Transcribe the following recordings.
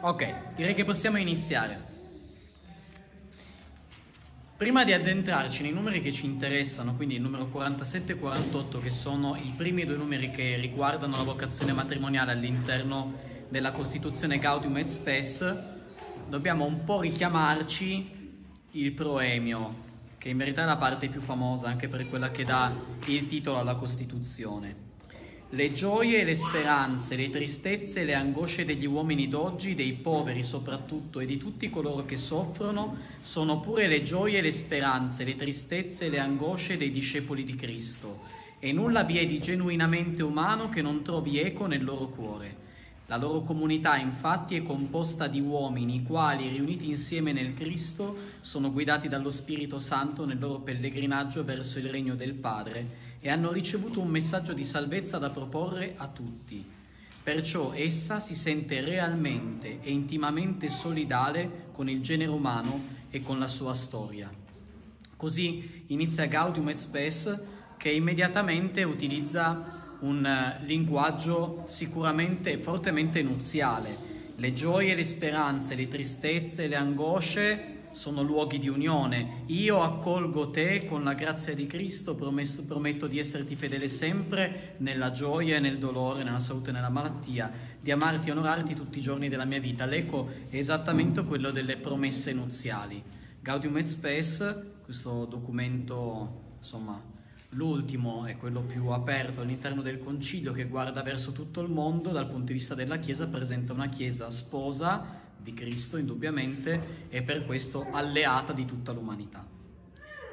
Ok, direi che possiamo iniziare. Prima di addentrarci nei numeri che ci interessano, quindi il numero 47 e 48, che sono i primi due numeri che riguardano la vocazione matrimoniale all'interno della Costituzione Gaudium et Spes, dobbiamo un po' richiamarci il proemio, che in verità è la parte più famosa anche per quella che dà il titolo alla Costituzione. Le gioie e le speranze, le tristezze e le angosce degli uomini d'oggi, dei poveri soprattutto e di tutti coloro che soffrono, sono pure le gioie e le speranze, le tristezze e le angosce dei discepoli di Cristo. E nulla vi è di genuinamente umano che non trovi eco nel loro cuore. La loro comunità infatti è composta di uomini i quali, riuniti insieme nel Cristo, sono guidati dallo Spirito Santo nel loro pellegrinaggio verso il regno del Padre e hanno ricevuto un messaggio di salvezza da proporre a tutti. Perciò essa si sente realmente e intimamente solidale con il genere umano e con la sua storia. Così inizia Gaudium et Spes che immediatamente utilizza un eh, linguaggio sicuramente fortemente nuziale. Le gioie, le speranze, le tristezze, le angosce sono luoghi di unione. Io accolgo te con la grazia di Cristo, promesso, prometto di esserti fedele sempre nella gioia e nel dolore, nella salute e nella malattia, di amarti e onorarti tutti i giorni della mia vita. L'eco è esattamente quello delle promesse nuziali. Gaudium et Spes, questo documento, insomma, L'ultimo è quello più aperto all'interno del concilio che guarda verso tutto il mondo, dal punto di vista della Chiesa presenta una Chiesa sposa di Cristo indubbiamente e per questo alleata di tutta l'umanità.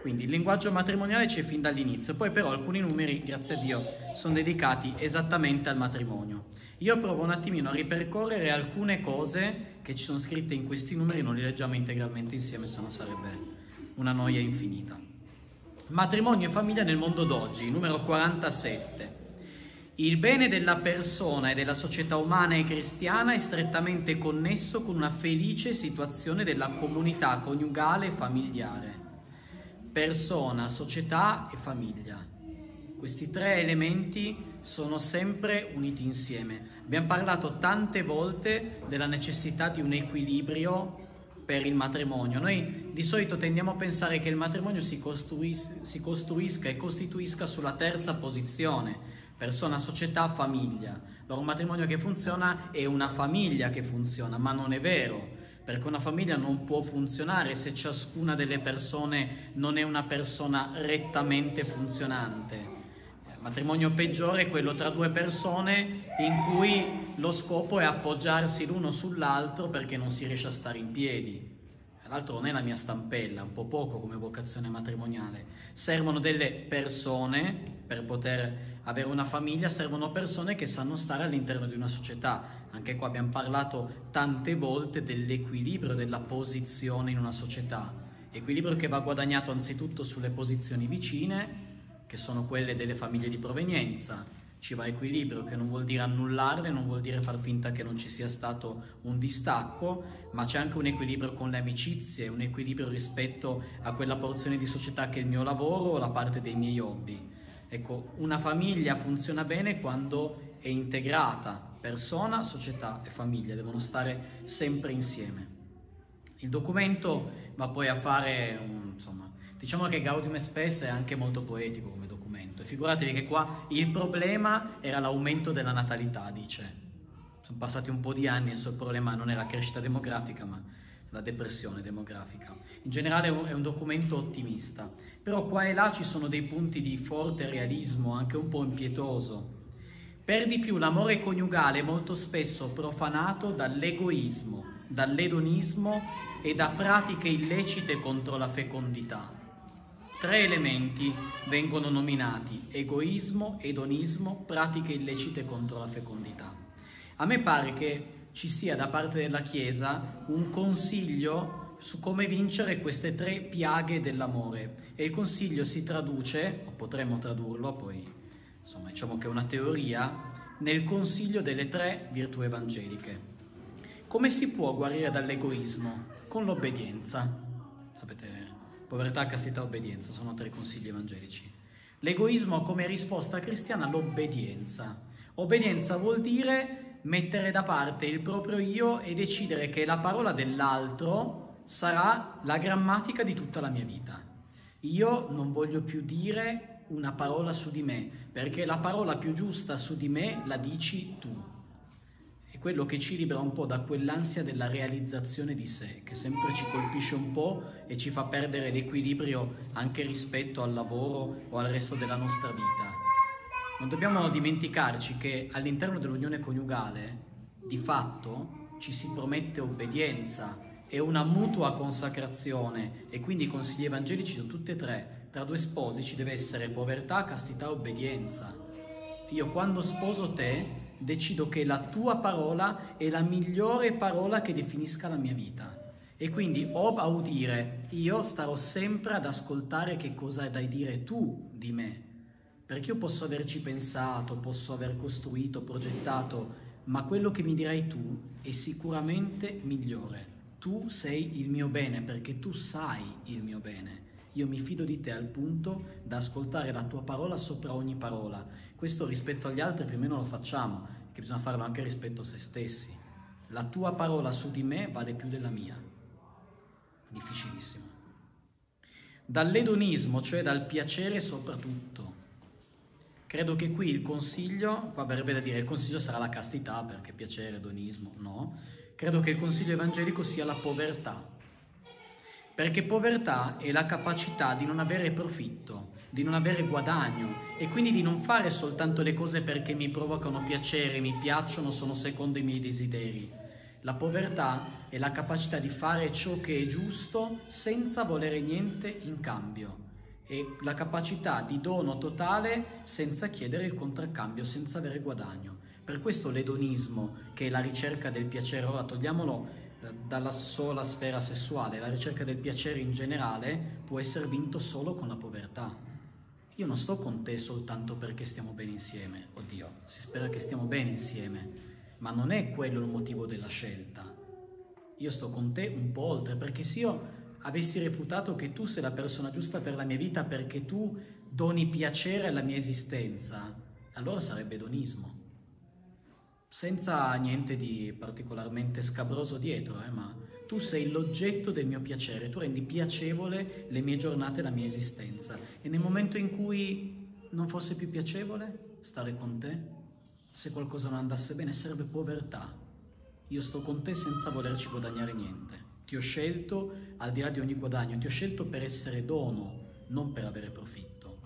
Quindi il linguaggio matrimoniale c'è fin dall'inizio, poi però alcuni numeri, grazie a Dio, sono dedicati esattamente al matrimonio. Io provo un attimino a ripercorrere alcune cose che ci sono scritte in questi numeri, non li leggiamo integralmente insieme, se no sarebbe una noia infinita. Matrimonio e famiglia nel mondo d'oggi, numero 47. Il bene della persona e della società umana e cristiana è strettamente connesso con una felice situazione della comunità coniugale e familiare. Persona, società e famiglia. Questi tre elementi sono sempre uniti insieme. Abbiamo parlato tante volte della necessità di un equilibrio per il matrimonio. Noi di solito tendiamo a pensare che il matrimonio si, costruis- si costruisca e costituisca sulla terza posizione, persona, società, famiglia. Allora un matrimonio che funziona è una famiglia che funziona, ma non è vero, perché una famiglia non può funzionare se ciascuna delle persone non è una persona rettamente funzionante. Il matrimonio peggiore è quello tra due persone in cui lo scopo è appoggiarsi l'uno sull'altro perché non si riesce a stare in piedi. L'altro non è la mia stampella, un po' poco come vocazione matrimoniale. Servono delle persone per poter avere una famiglia, servono persone che sanno stare all'interno di una società. Anche qua abbiamo parlato tante volte dell'equilibrio della posizione in una società. Equilibrio che va guadagnato anzitutto sulle posizioni vicine, che sono quelle delle famiglie di provenienza, ci va equilibrio, che non vuol dire annullarle, non vuol dire far finta che non ci sia stato un distacco, ma c'è anche un equilibrio con le amicizie, un equilibrio rispetto a quella porzione di società che è il mio lavoro o la parte dei miei hobby. Ecco, una famiglia funziona bene quando è integrata, persona, società e famiglia, devono stare sempre insieme. Il documento va poi a fare, un, insomma, diciamo che Gaudium et Spes è anche molto poetico come documento. Figuratevi che qua il problema era l'aumento della natalità, dice. Sono passati un po' di anni, il problema non è la crescita demografica, ma la depressione demografica. In generale è un documento ottimista, però qua e là ci sono dei punti di forte realismo, anche un po' impietoso. Per di più l'amore coniugale è molto spesso profanato dall'egoismo, dall'edonismo e da pratiche illecite contro la fecondità. Tre elementi vengono nominati, egoismo, edonismo, pratiche illecite contro la fecondità. A me pare che ci sia da parte della Chiesa un consiglio su come vincere queste tre piaghe dell'amore e il consiglio si traduce, o potremmo tradurlo, poi insomma diciamo che è una teoria, nel consiglio delle tre virtù evangeliche. Come si può guarire dall'egoismo? Con l'obbedienza. Sapete, Povertà, castità, obbedienza sono tre consigli evangelici. L'egoismo come risposta cristiana all'obbedienza. Obbedienza vuol dire mettere da parte il proprio io e decidere che la parola dell'altro sarà la grammatica di tutta la mia vita. Io non voglio più dire una parola su di me, perché la parola più giusta su di me la dici tu. È quello che ci libera un po' da quell'ansia della realizzazione di sé, che sempre ci colpisce un po' e ci fa perdere l'equilibrio anche rispetto al lavoro o al resto della nostra vita. Non dobbiamo dimenticarci che all'interno dell'unione coniugale, di fatto, ci si promette obbedienza e una mutua consacrazione e quindi i consigli evangelici sono tutti e tre tra due sposi ci deve essere povertà, castità, obbedienza. Io quando sposo te decido che la tua parola è la migliore parola che definisca la mia vita. E quindi ho a udire, io starò sempre ad ascoltare che cosa hai da dire tu di me. Perché io posso averci pensato, posso aver costruito, progettato, ma quello che mi dirai tu è sicuramente migliore. Tu sei il mio bene perché tu sai il mio bene. Io mi fido di te al punto da ascoltare la tua parola sopra ogni parola. Questo rispetto agli altri più o meno lo facciamo, che bisogna farlo anche rispetto a se stessi. La tua parola su di me vale più della mia. Difficilissimo. Dall'edonismo, cioè dal piacere soprattutto. Credo che qui il consiglio, qua verrebbe da dire il consiglio sarà la castità, perché piacere, edonismo, no. Credo che il consiglio evangelico sia la povertà, perché povertà è la capacità di non avere profitto, di non avere guadagno e quindi di non fare soltanto le cose perché mi provocano piacere, mi piacciono, sono secondo i miei desideri. La povertà è la capacità di fare ciò che è giusto senza volere niente in cambio. È la capacità di dono totale senza chiedere il contraccambio, senza avere guadagno. Per questo l'edonismo, che è la ricerca del piacere, ora togliamolo dalla sola sfera sessuale, la ricerca del piacere in generale può essere vinto solo con la povertà. Io non sto con te soltanto perché stiamo bene insieme, oddio, si spera che stiamo bene insieme, ma non è quello il motivo della scelta. Io sto con te un po' oltre, perché se io avessi reputato che tu sei la persona giusta per la mia vita perché tu doni piacere alla mia esistenza, allora sarebbe edonismo senza niente di particolarmente scabroso dietro, eh, ma tu sei l'oggetto del mio piacere, tu rendi piacevole le mie giornate e la mia esistenza. E nel momento in cui non fosse più piacevole stare con te, se qualcosa non andasse bene, sarebbe povertà. Io sto con te senza volerci guadagnare niente. Ti ho scelto al di là di ogni guadagno, ti ho scelto per essere dono, non per avere profitto.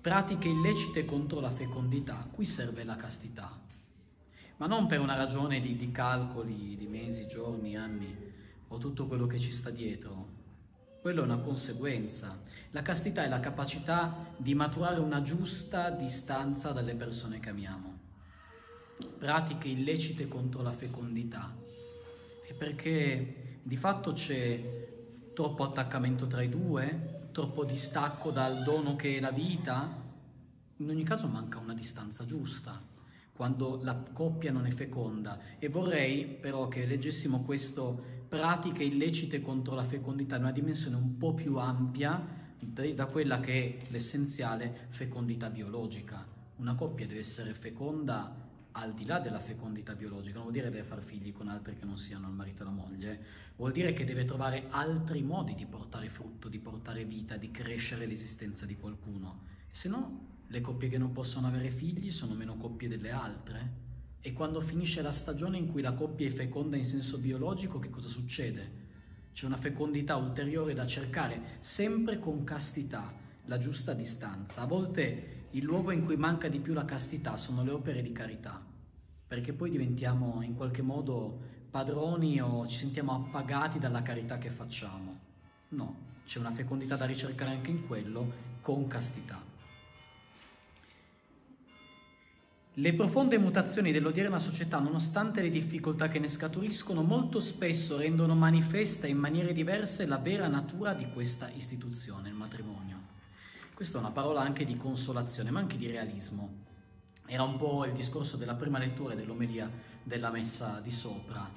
Pratiche illecite contro la fecondità, qui serve la castità, ma non per una ragione di, di calcoli di mesi, giorni, anni o tutto quello che ci sta dietro. Quello è una conseguenza. La castità è la capacità di maturare una giusta distanza dalle persone che amiamo. Pratiche illecite contro la fecondità. E perché di fatto c'è troppo attaccamento tra i due, troppo distacco dal dono che è la vita, in ogni caso manca una distanza giusta quando la coppia non è feconda e vorrei però che leggessimo questo pratiche illecite contro la fecondità in una dimensione un po' più ampia da quella che è l'essenziale fecondità biologica. Una coppia deve essere feconda al di là della fecondità biologica, vuol dire deve fare figli con altri che non siano il marito e la moglie, vuol dire che deve trovare altri modi di portare frutto, di portare vita, di crescere l'esistenza di qualcuno. Se no, le coppie che non possono avere figli sono meno coppie delle altre. E quando finisce la stagione in cui la coppia è feconda in senso biologico, che cosa succede? C'è una fecondità ulteriore da cercare, sempre con castità, la giusta distanza. A volte il luogo in cui manca di più la castità sono le opere di carità, perché poi diventiamo in qualche modo padroni o ci sentiamo appagati dalla carità che facciamo. No, c'è una fecondità da ricercare anche in quello, con castità. Le profonde mutazioni dell'odierna società, nonostante le difficoltà che ne scaturiscono, molto spesso rendono manifesta in maniere diverse la vera natura di questa istituzione, il matrimonio. Questa è una parola anche di consolazione, ma anche di realismo. Era un po' il discorso della prima lettura dell'omelia della messa di sopra.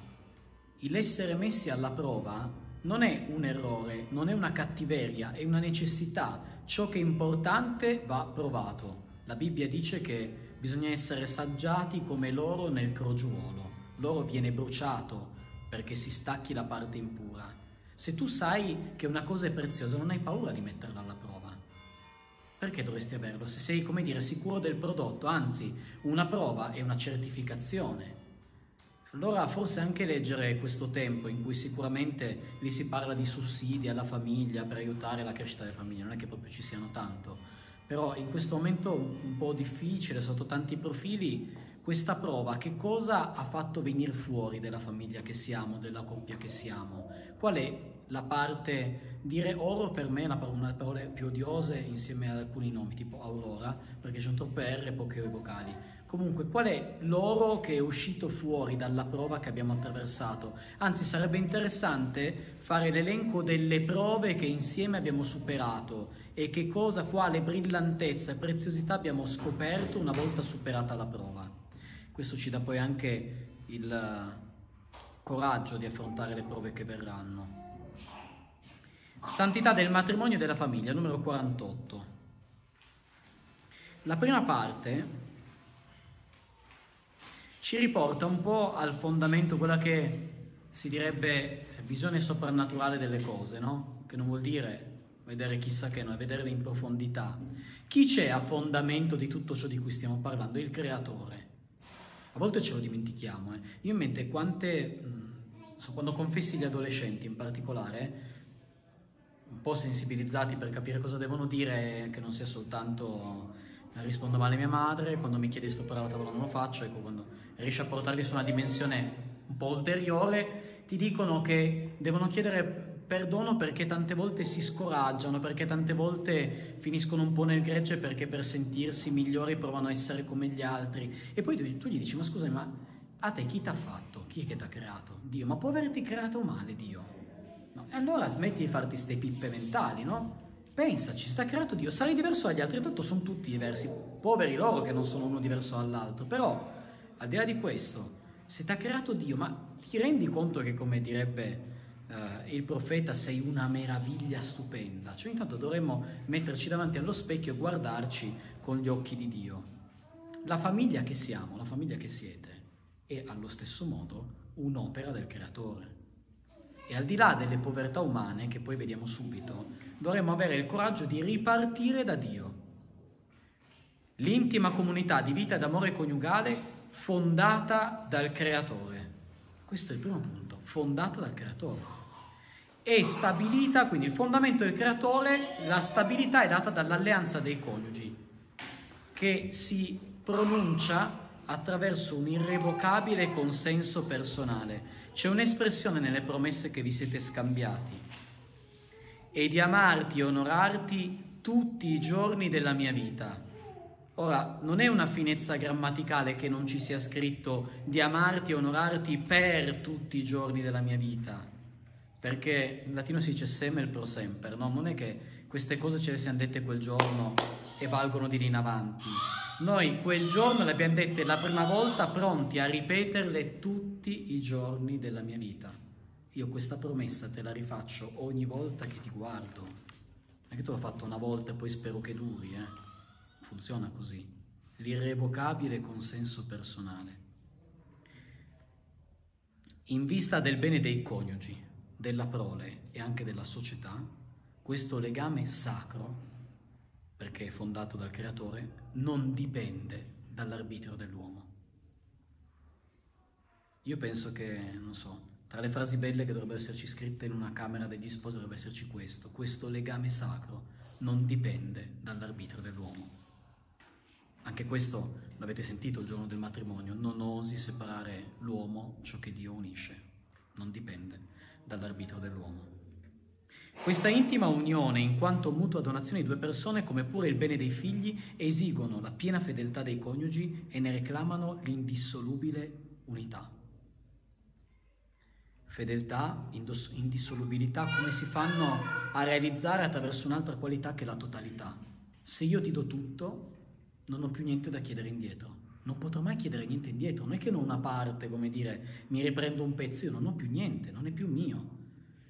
L'essere messi alla prova non è un errore, non è una cattiveria, è una necessità. Ciò che è importante va provato. La Bibbia dice che bisogna essere saggiati come l'oro nel crogiuolo. L'oro viene bruciato perché si stacchi la parte impura. Se tu sai che una cosa è preziosa, non hai paura di metterla alla prova. Perché dovresti averlo? Se sei, come dire, sicuro del prodotto, anzi, una prova è una certificazione. Allora forse anche leggere questo tempo in cui sicuramente lì si parla di sussidi alla famiglia per aiutare la crescita della famiglia, non è che proprio ci siano tanto, però in questo momento un po' difficile sotto tanti profili, questa prova che cosa ha fatto venire fuori della famiglia che siamo, della coppia che siamo? Qual è la parte, dire oro per me è una delle parole più odiose insieme ad alcuni nomi, tipo Aurora, perché ci sono troppe R e poche vocali Comunque, qual è l'oro che è uscito fuori dalla prova che abbiamo attraversato? Anzi, sarebbe interessante fare l'elenco delle prove che insieme abbiamo superato e che cosa, quale brillantezza e preziosità abbiamo scoperto una volta superata la prova. Questo ci dà poi anche il coraggio di affrontare le prove che verranno. Santità del matrimonio e della famiglia, numero 48. La prima parte ci riporta un po' al fondamento, quella che si direbbe visione soprannaturale delle cose, no? Che non vuol dire vedere chissà che, no, è vederle in profondità. Chi c'è a fondamento di tutto ciò di cui stiamo parlando? Il creatore. A volte ce lo dimentichiamo. Eh. Io in mente quante, so, quando confessi gli adolescenti in particolare, un po' sensibilizzati per capire cosa devono dire, che non sia soltanto rispondo male a mia madre, quando mi chiede di preparare la tavola non lo faccio, ecco quando riesci a portarli su una dimensione un po' ulteriore, ti dicono che devono chiedere perdono perché tante volte si scoraggiano, perché tante volte finiscono un po' nel gregge perché per sentirsi migliori provano a essere come gli altri. E poi tu, tu gli dici, ma scusami, ma a te chi ti ha fatto? Chi è che ti ha creato? Dio, ma può averti creato male Dio? No. Allora smetti di farti queste pippe mentali, no? Pensaci, sta creato Dio, sarai diverso dagli altri, tanto sono tutti diversi, poveri loro che non sono uno diverso dall'altro, però al di là di questo, se ti ha creato Dio, ma ti rendi conto che, come direbbe eh, il profeta, sei una meraviglia stupenda? Cioè, intanto dovremmo metterci davanti allo specchio e guardarci con gli occhi di Dio. La famiglia che siamo, la famiglia che siete, è allo stesso modo un'opera del Creatore. E al di là delle povertà umane, che poi vediamo subito, dovremmo avere il coraggio di ripartire da Dio. L'intima comunità di vita d'amore coniugale fondata dal creatore. Questo è il primo punto, fondata dal creatore. È stabilita, quindi il fondamento del creatore, la stabilità è data dall'alleanza dei coniugi, che si pronuncia attraverso un irrevocabile consenso personale. C'è un'espressione nelle promesse che vi siete scambiati. E di amarti e onorarti tutti i giorni della mia vita Ora, non è una finezza grammaticale che non ci sia scritto di amarti e onorarti per tutti i giorni della mia vita, perché in latino si dice semel pro semper, no? Non è che queste cose ce le siamo dette quel giorno e valgono di lì in avanti. Noi quel giorno le abbiamo dette la prima volta pronti a ripeterle tutti i giorni della mia vita. Io questa promessa te la rifaccio ogni volta che ti guardo. Non è che te l'ho fatto una volta e poi spero che duri, eh? funziona così, l'irrevocabile consenso personale. In vista del bene dei coniugi, della prole e anche della società, questo legame sacro, perché è fondato dal creatore, non dipende dall'arbitrio dell'uomo. Io penso che, non so, tra le frasi belle che dovrebbero esserci scritte in una camera degli sposi dovrebbe esserci questo, questo legame sacro non dipende dall'arbitrio dell'uomo. Anche questo l'avete sentito il giorno del matrimonio, non osi separare l'uomo ciò che Dio unisce, non dipende dall'arbitro dell'uomo. Questa intima unione, in quanto mutua donazione di due persone, come pure il bene dei figli, esigono la piena fedeltà dei coniugi e ne reclamano l'indissolubile unità. Fedeltà, indissolubilità, come si fanno a realizzare attraverso un'altra qualità che la totalità. Se io ti do tutto, non ho più niente da chiedere indietro. Non potrò mai chiedere niente indietro. Non è che non una parte, come dire, mi riprendo un pezzo, io non ho più niente, non è più mio.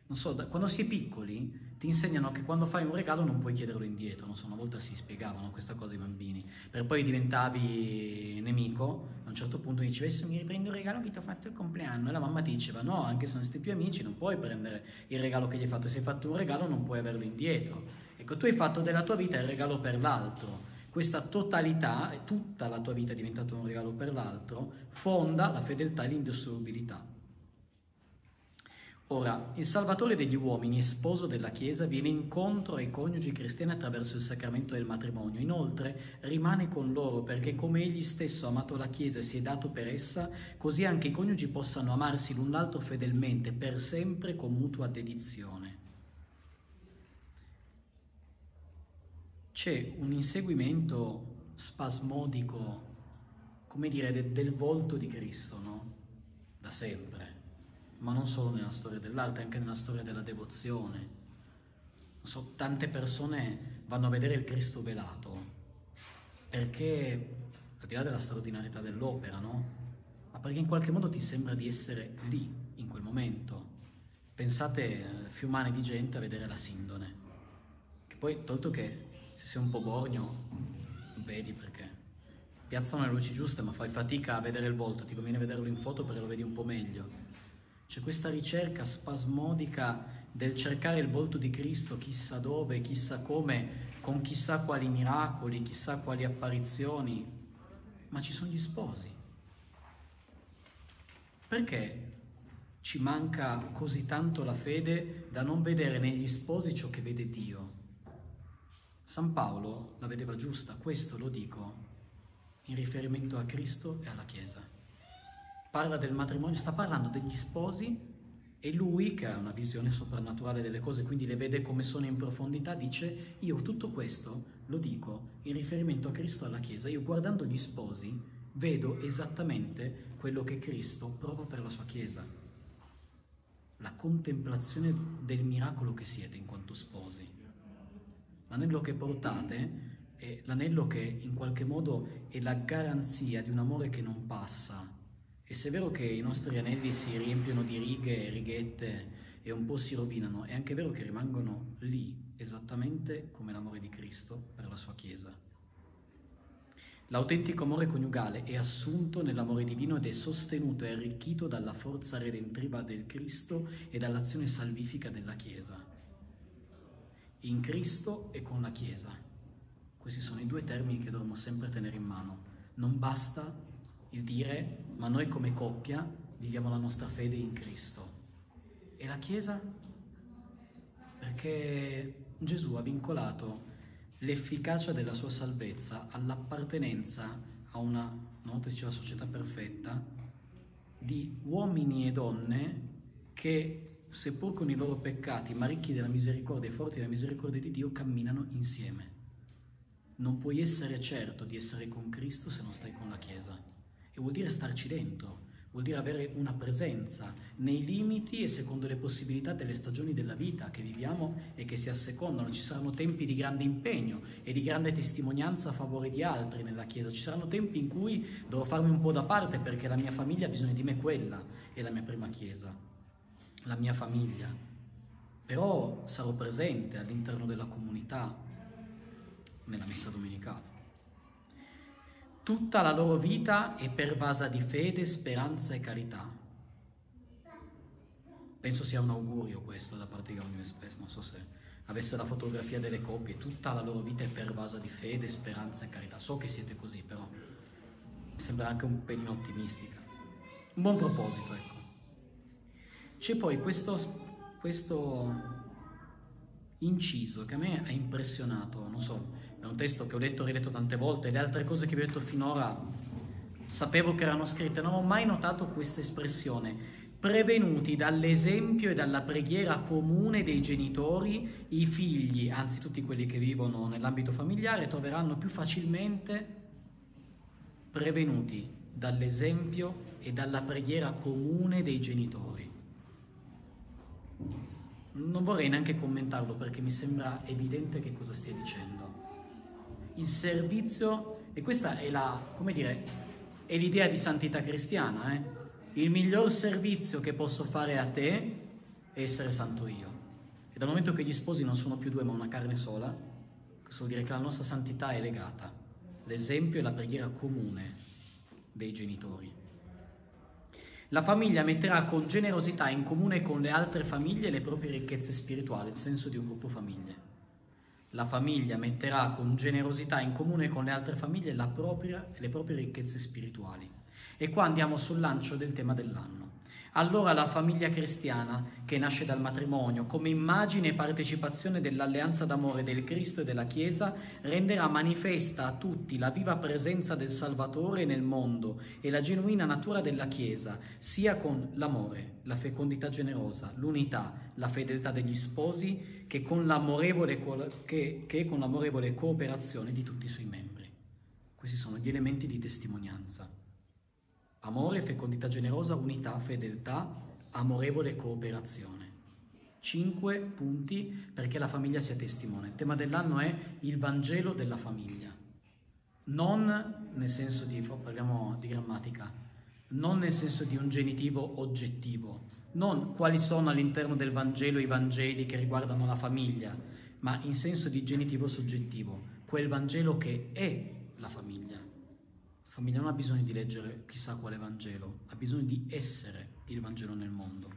Non so, quando si è piccoli ti insegnano che quando fai un regalo non puoi chiederlo indietro, non so, una volta si spiegavano questa cosa ai bambini, per poi diventavi nemico, a un certo punto dicevi adesso mi riprendi un regalo che ti ho fatto il compleanno. E la mamma ti diceva no, anche se non siete più amici non puoi prendere il regalo che gli hai fatto, se hai fatto un regalo non puoi averlo indietro. Ecco, tu hai fatto della tua vita il regalo per l'altro, questa totalità, tutta la tua vita è diventata un regalo per l'altro, fonda la fedeltà e l'indissolubilità. Ora, il Salvatore degli uomini e sposo della Chiesa viene incontro ai coniugi cristiani attraverso il sacramento del matrimonio. Inoltre rimane con loro perché come egli stesso ha amato la Chiesa e si è dato per essa, così anche i coniugi possano amarsi l'un l'altro fedelmente, per sempre con mutua dedizione. C'è un inseguimento spasmodico, come dire, de del volto di Cristo, no? Da sempre ma non solo nella storia dell'arte, anche nella storia della devozione. So, tante persone vanno a vedere il Cristo velato perché, al di là della straordinarietà dell'opera, no? Ma perché in qualche modo ti sembra di essere lì, in quel momento. Pensate a fiumane di gente a vedere la Sindone, che poi, tolto che se sei un po' borgno, vedi perché piazzano le luci giuste, ma fai fatica a vedere il volto, ti conviene vederlo in foto perché lo vedi un po' meglio. C'è questa ricerca spasmodica del cercare il volto di Cristo chissà dove, chissà come, con chissà quali miracoli, chissà quali apparizioni, ma ci sono gli sposi. Perché ci manca così tanto la fede da non vedere negli sposi ciò che vede Dio? San Paolo la vedeva giusta, questo lo dico in riferimento a Cristo e alla Chiesa parla del matrimonio, sta parlando degli sposi e lui, che ha una visione soprannaturale delle cose, quindi le vede come sono in profondità, dice io tutto questo lo dico in riferimento a Cristo e alla Chiesa. Io guardando gli sposi vedo esattamente quello che Cristo prova per la sua Chiesa. La contemplazione del miracolo che siete in quanto sposi. L'anello che portate è l'anello che in qualche modo è la garanzia di un amore che non passa, e se è vero che i nostri anelli si riempiono di righe e righette e un po' si rovinano, è anche vero che rimangono lì, esattamente come l'amore di Cristo per la sua Chiesa. L'autentico amore coniugale è assunto nell'amore divino ed è sostenuto e arricchito dalla forza redentriva del Cristo e dall'azione salvifica della Chiesa. In Cristo e con la Chiesa. Questi sono i due termini che dovremmo sempre tenere in mano. Non basta il dire ma noi come coppia viviamo la nostra fede in Cristo. E la Chiesa? Perché Gesù ha vincolato l'efficacia della sua salvezza all'appartenenza a una, una volta diceva società perfetta, di uomini e donne che, seppur con i loro peccati, ma ricchi della misericordia e forti della misericordia di Dio, camminano insieme. Non puoi essere certo di essere con Cristo se non stai con la Chiesa e vuol dire starci dentro, vuol dire avere una presenza nei limiti e secondo le possibilità delle stagioni della vita che viviamo e che si assecondano. Ci saranno tempi di grande impegno e di grande testimonianza a favore di altri nella Chiesa, ci saranno tempi in cui devo farmi un po' da parte perché la mia famiglia ha bisogno di me, quella è la mia prima Chiesa, la mia famiglia. Però sarò presente all'interno della comunità nella messa domenicale. Tutta la loro vita è pervasa di fede, speranza e carità. Penso sia un augurio questo da parte di Gaudino Express, non so se avesse la fotografia delle coppie, tutta la loro vita è pervasa di fede, speranza e carità. So che siete così, però mi sembra anche un pelino ottimistica. Un buon proposito, ecco. C'è poi questo, questo inciso che a me ha impressionato, non so, è un testo che ho letto e riletto tante volte, le altre cose che vi ho detto finora sapevo che erano scritte, non ho mai notato questa espressione. Prevenuti dall'esempio e dalla preghiera comune dei genitori, i figli, anzi tutti quelli che vivono nell'ambito familiare, troveranno più facilmente prevenuti dall'esempio e dalla preghiera comune dei genitori. Non vorrei neanche commentarlo perché mi sembra evidente che cosa stia dicendo il servizio, e questa è la, come dire, è l'idea di santità cristiana, eh? il miglior servizio che posso fare a te e essere santo io. E dal momento che gli sposi non sono più due ma una carne sola, questo vuol dire che la nostra santità è legata. L'esempio è la preghiera comune dei genitori. La famiglia metterà con generosità in comune con le altre famiglie le proprie ricchezze spirituali, il senso di un gruppo famiglie. La famiglia metterà con generosità in comune con le altre famiglie propria, le proprie ricchezze spirituali. E qua andiamo sul lancio del tema dell'anno. Allora la famiglia cristiana, che nasce dal matrimonio, come immagine e partecipazione dell'alleanza d'amore del Cristo e della Chiesa, renderà manifesta a tutti la viva presenza del Salvatore nel mondo e la genuina natura della Chiesa, sia con l'amore, la fecondità generosa, l'unità, la fedeltà degli sposi, che con l'amorevole, che, che con l'amorevole cooperazione di tutti i suoi membri. Questi sono gli elementi di testimonianza. Amore, fecondità generosa, unità, fedeltà, amorevole cooperazione. Cinque punti perché la famiglia sia testimone. Il tema dell'anno è il Vangelo della famiglia. Non nel senso di, parliamo di grammatica, non nel senso di un genitivo oggettivo, non quali sono all'interno del Vangelo i Vangeli che riguardano la famiglia, ma in senso di genitivo soggettivo, quel Vangelo che è la famiglia famiglia non ha bisogno di leggere chissà quale Vangelo, ha bisogno di essere il Vangelo nel mondo.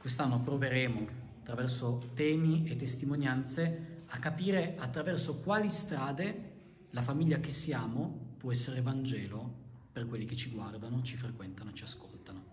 Quest'anno proveremo, attraverso temi e testimonianze, a capire attraverso quali strade la famiglia che siamo può essere Vangelo per quelli che ci guardano, ci frequentano, ci ascoltano.